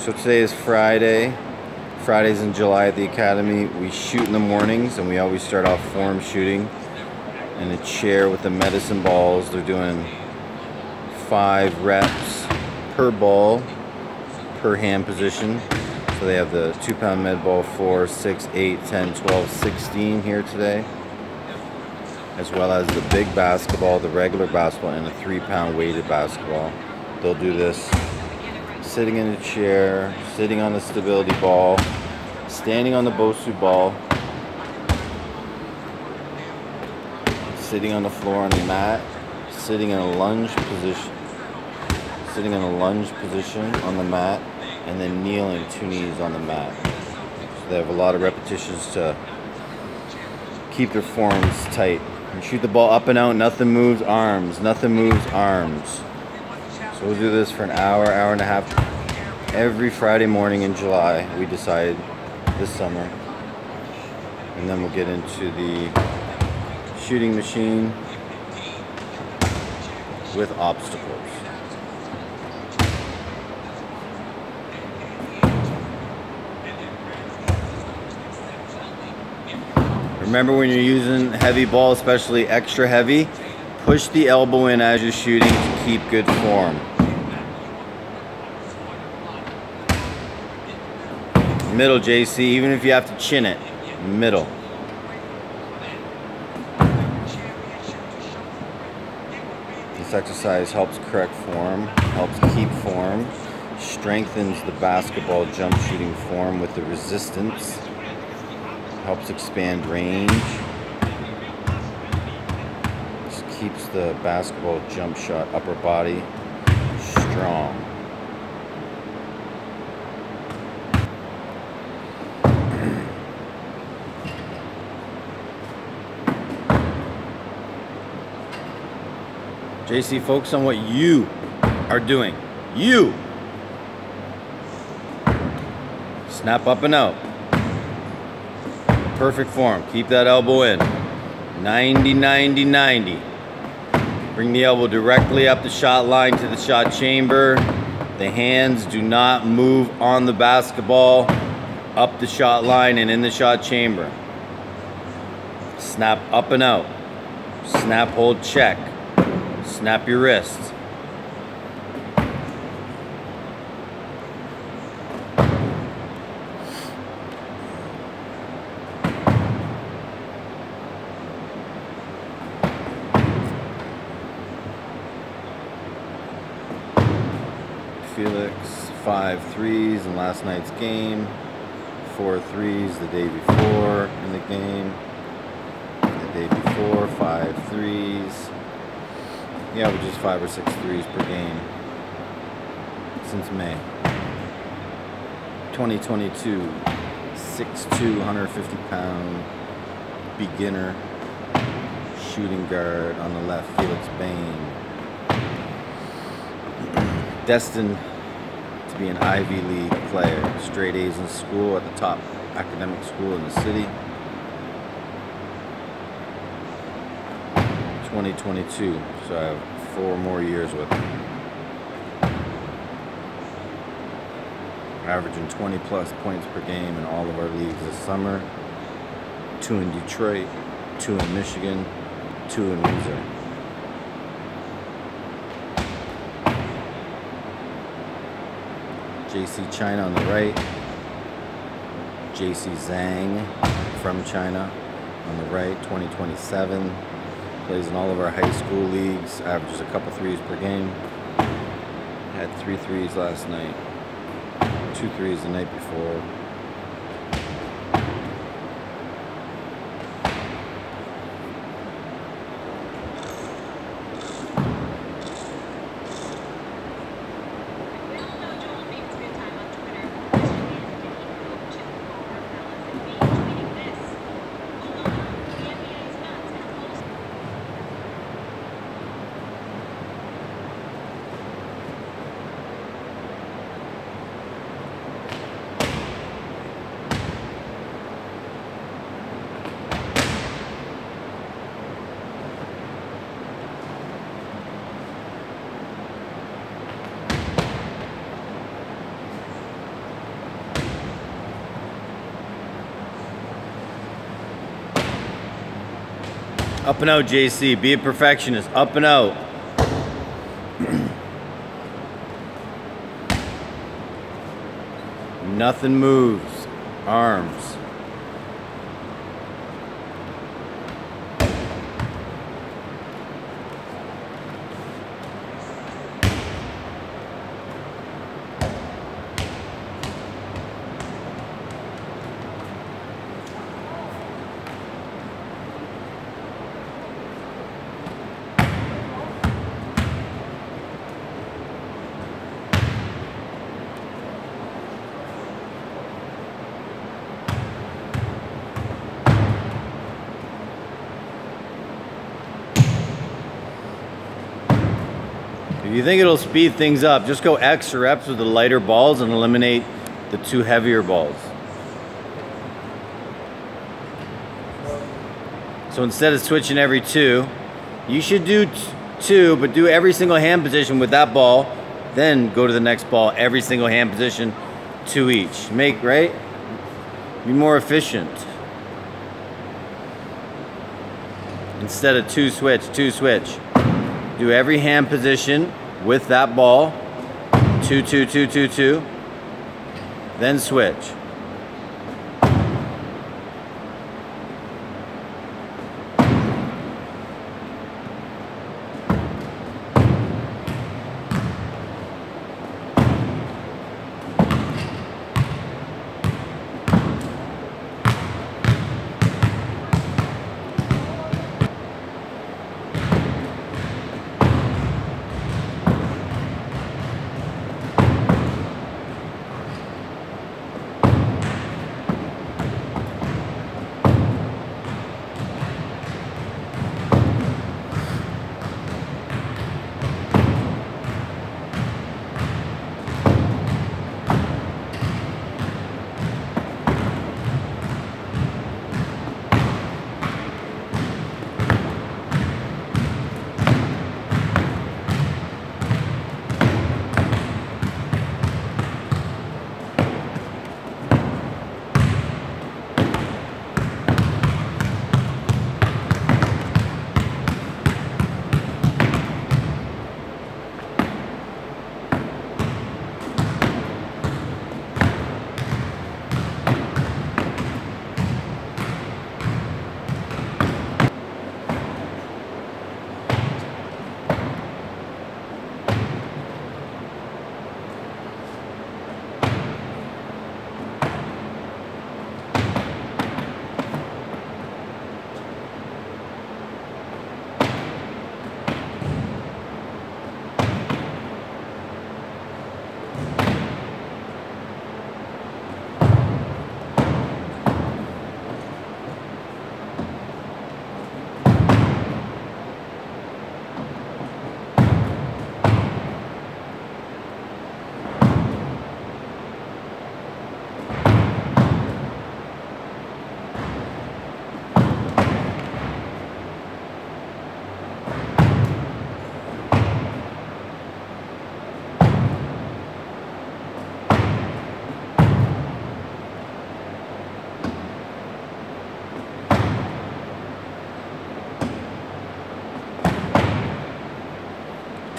So today is Friday. Fridays in July at the Academy. We shoot in the mornings and we always start off form shooting in a chair with the medicine balls. They're doing five reps per ball, per hand position. So they have the two pound med ball, four, six, eight, 10, 12, 16 here today. As well as the big basketball, the regular basketball, and the three pound weighted basketball. They'll do this sitting in a chair, sitting on the stability ball, standing on the Bosu ball, sitting on the floor on the mat, sitting in a lunge position, sitting in a lunge position on the mat, and then kneeling two knees on the mat. So they have a lot of repetitions to keep their forms tight. You shoot the ball up and out, nothing moves arms, nothing moves arms. So we'll do this for an hour, hour and a half every Friday morning in July. We decide this summer. And then we'll get into the shooting machine with obstacles. Remember when you're using heavy ball, especially extra heavy, push the elbow in as you're shooting to keep good form. Middle, JC, even if you have to chin it. Middle. This exercise helps correct form, helps keep form, strengthens the basketball jump shooting form with the resistance, helps expand range, keeps the basketball jump shot upper body strong. JC, focus on what you are doing. You. Snap up and out. Perfect form. Keep that elbow in. 90, 90, 90. Bring the elbow directly up the shot line to the shot chamber. The hands do not move on the basketball up the shot line and in the shot chamber. Snap up and out. Snap, hold, check. Snap your wrists. Felix, five threes in last night's game, four threes the day before in the game, the day before, five threes. He averages five or six threes per game since May. 2022, 6'2", 150 pound beginner shooting guard on the left, Felix Bain. Destined to be an Ivy League player, straight A's in school at the top academic school in the city. 2022, so I have four more years with him. Averaging 20 plus points per game in all of our leagues this summer. Two in Detroit, two in Michigan, two in Windsor. JC China on the right. JC Zhang from China on the right, 2027. Plays in all of our high school leagues, averages a couple threes per game. Had three threes last night, two threes the night before. Up and out, JC. Be a perfectionist. Up and out. Nothing moves. Arms. If you think it'll speed things up, just go extra reps with the lighter balls and eliminate the two heavier balls. So instead of switching every two, you should do two, but do every single hand position with that ball, then go to the next ball, every single hand position, two each. Make, right? Be more efficient. Instead of two switch, two switch. Do every hand position with that ball. Two, two, two, two, two. Then switch.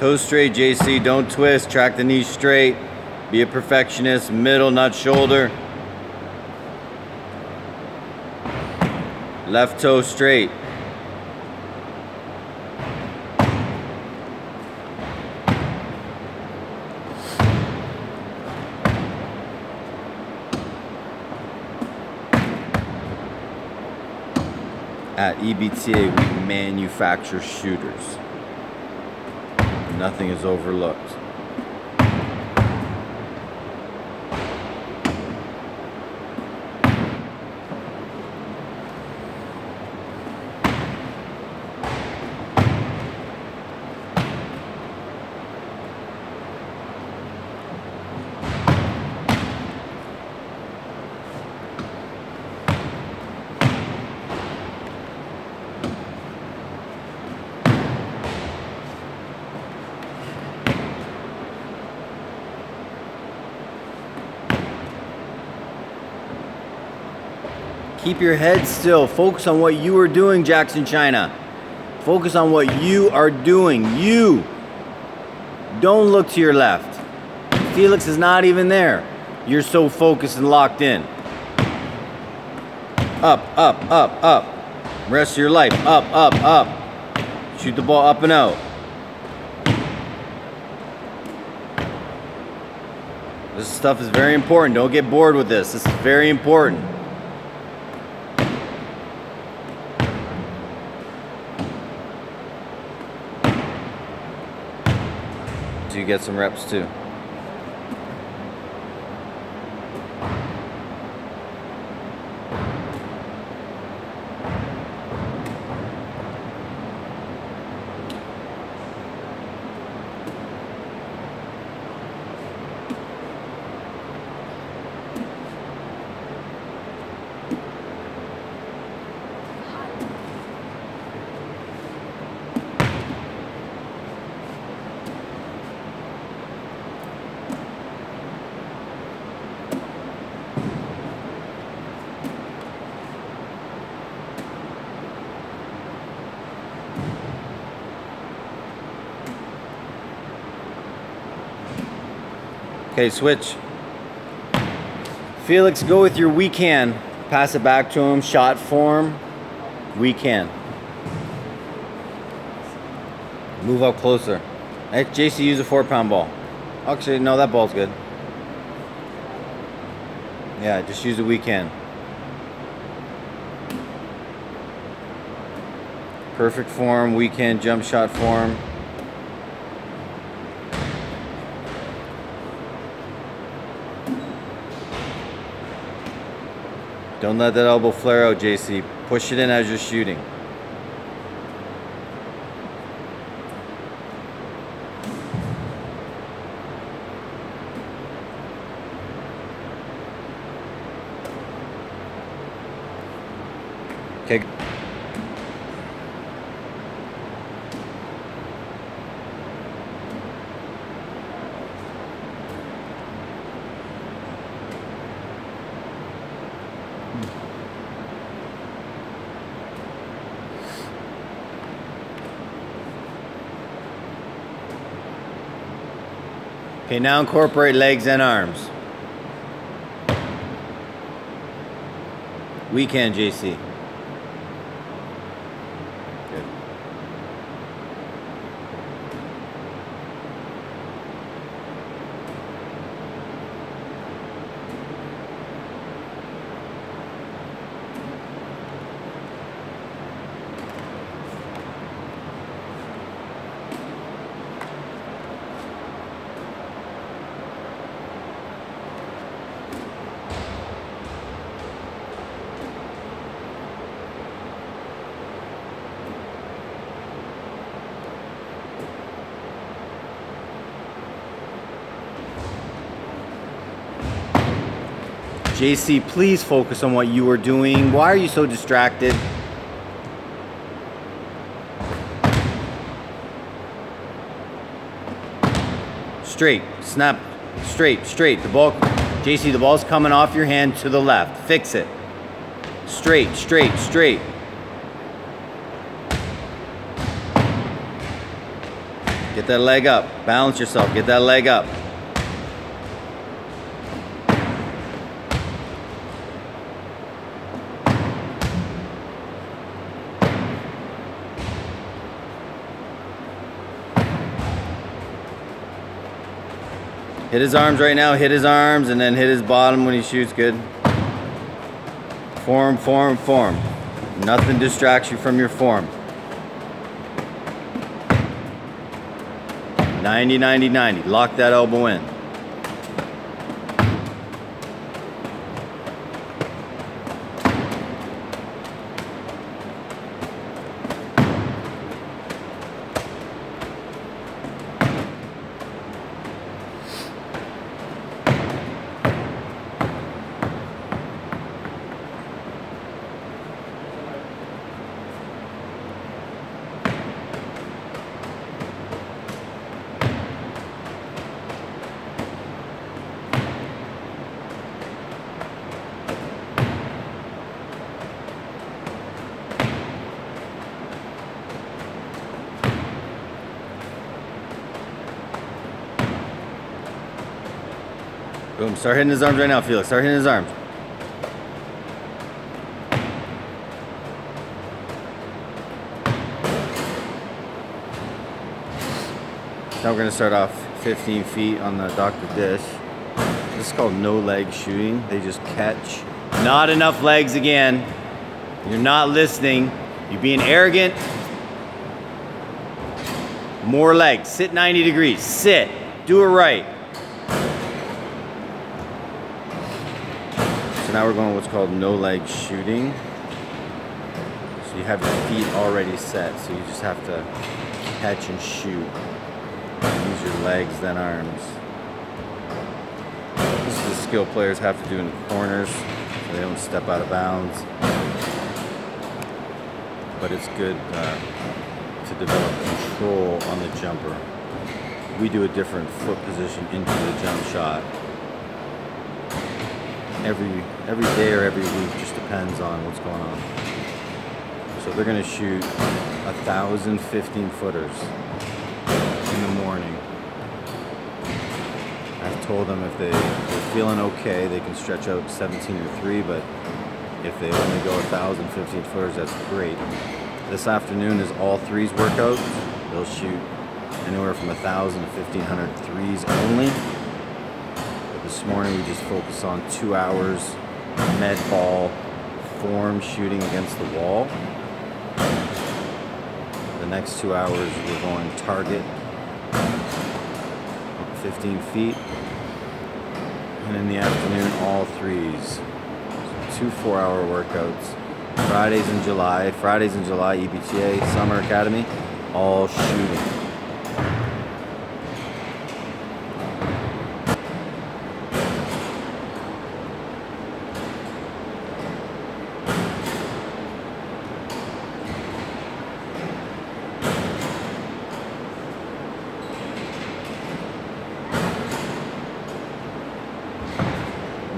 Toes straight, JC. Don't twist. Track the knees straight. Be a perfectionist. Middle, not shoulder. Left toe straight. At EBTA, we manufacture shooters. Nothing is overlooked. Keep your head still. Focus on what you are doing, Jackson China. Focus on what you are doing. You. Don't look to your left. Felix is not even there. You're so focused and locked in. Up, up, up, up. Rest of your life. Up, up, up. Shoot the ball up and out. This stuff is very important. Don't get bored with this. This is very important. Get some reps too. Okay, switch. Felix, go with your we can. Pass it back to him. Shot form. We can. Move up closer. Hey, JC, use a four pound ball. Actually, no, that ball's good. Yeah, just use a we can. Perfect form, we can jump shot form. Don't let that elbow flare out, JC. Push it in as you're shooting. Okay. Okay, now incorporate legs and arms. We can, JC. JC, please focus on what you are doing. Why are you so distracted? Straight, snap, straight, straight. The ball, JC, the ball's coming off your hand to the left. Fix it. Straight, straight, straight. Get that leg up. Balance yourself. Get that leg up. Hit his arms right now, hit his arms, and then hit his bottom when he shoots good. Form, form, form. Nothing distracts you from your form. 90, 90, 90. Lock that elbow in. Boom. Start hitting his arms right now, Felix. Start hitting his arms. Now we're to start off 15 feet on the Dr. Dish. This is called no leg shooting. They just catch. Not enough legs again. You're not listening. You're being arrogant. More legs. Sit 90 degrees. Sit. Do it right. So now we're going what's called no leg shooting. So you have your feet already set. So you just have to catch and shoot. Use your legs, then arms. This is the skill players have to do in the corners so they don't step out of bounds. But it's good uh, to develop control on the jumper. We do a different foot position into the jump shot. Every every day or every week just depends on what's going on. So they're gonna shoot a thousand 15 footers in the morning. I've told them if they, they're feeling okay, they can stretch out 17 or 3, but if they only go 1,000 15 footers, that's great. This afternoon is all threes workouts. They'll shoot anywhere from 1,000 to 1,500 threes only. This morning we just focused on two hours med ball form shooting against the wall. The next two hours we're going target 15 feet. And in the afternoon, all threes. So two four hour workouts. Fridays in July, Fridays in July, EBTA, Summer Academy, all shooting.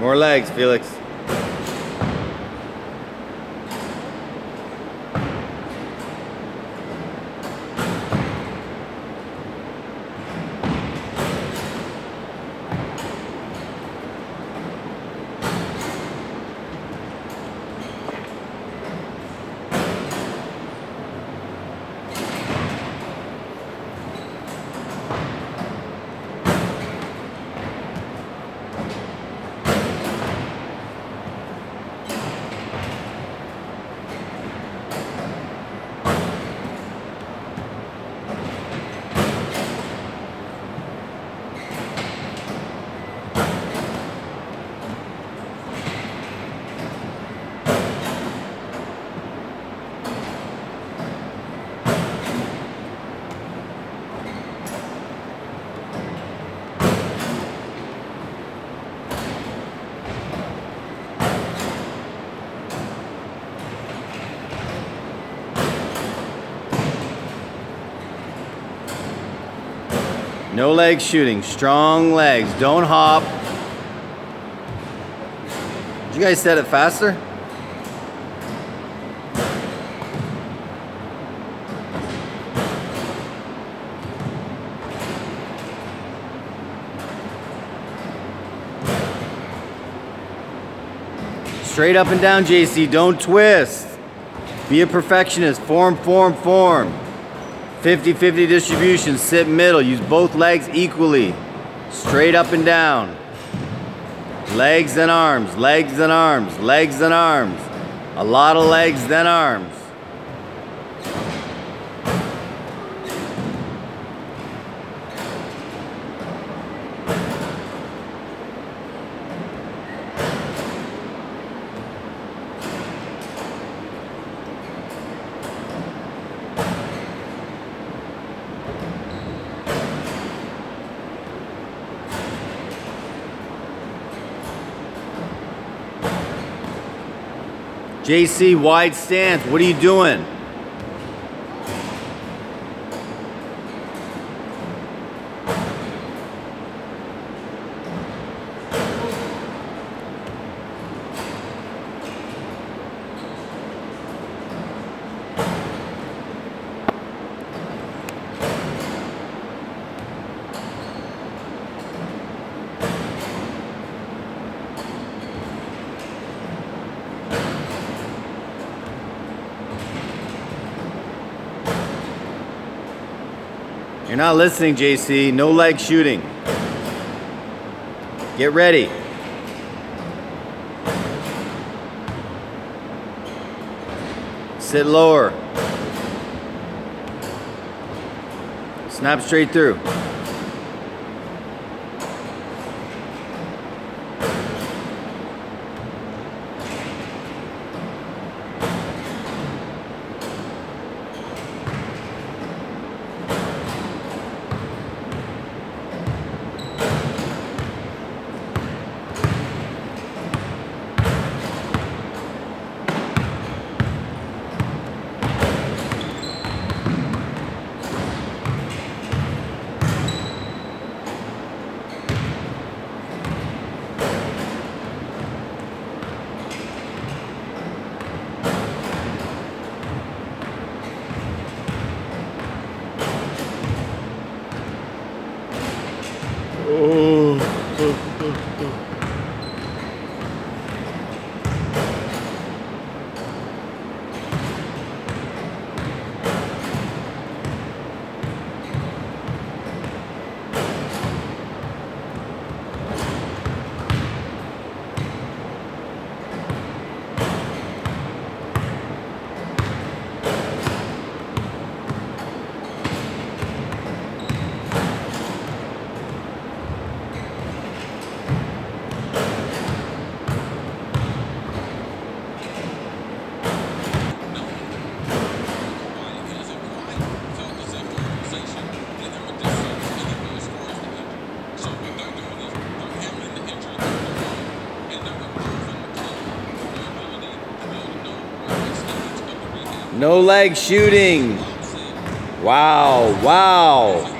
More legs, Felix. No leg shooting, strong legs. Don't hop. Did you guys set it faster? Straight up and down, JC. Don't twist. Be a perfectionist. Form, form, form. 50-50 distribution, sit middle. Use both legs equally. Straight up and down. Legs and arms, legs and arms, legs and arms. A lot of legs, then arms. JC, wide stance. What are you doing? You're not listening, JC. No leg shooting. Get ready. Sit lower. Snap straight through. No leg shooting. Wow, wow.